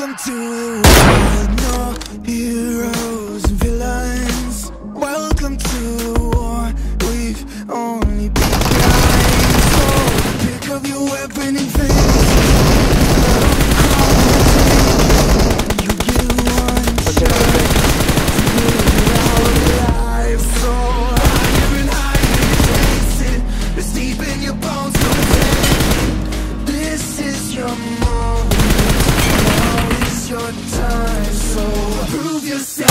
Welcome to the world, no heroes and villains. Welcome to the war, we've only begun. So pick up your weapon and face. Now